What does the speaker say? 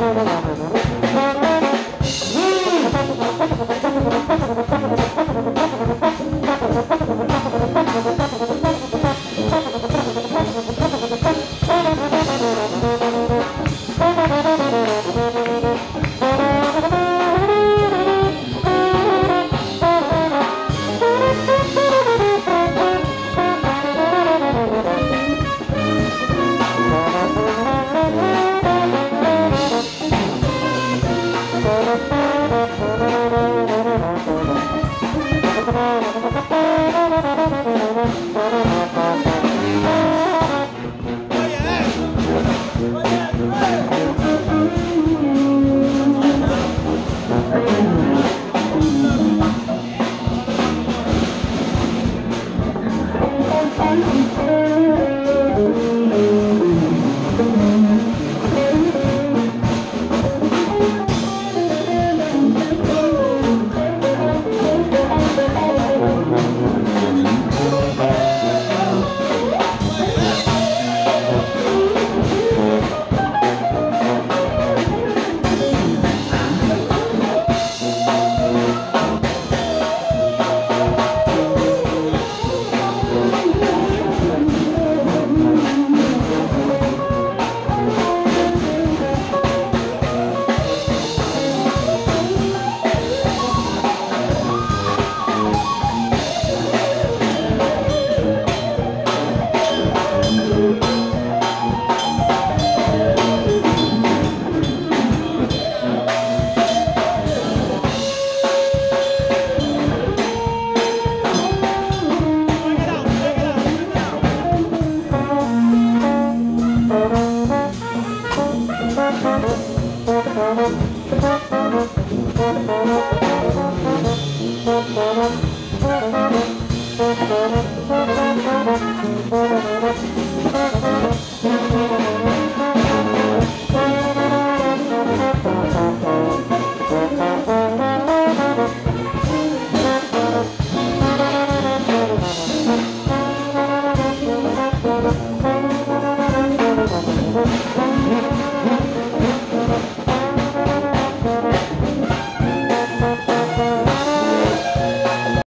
no,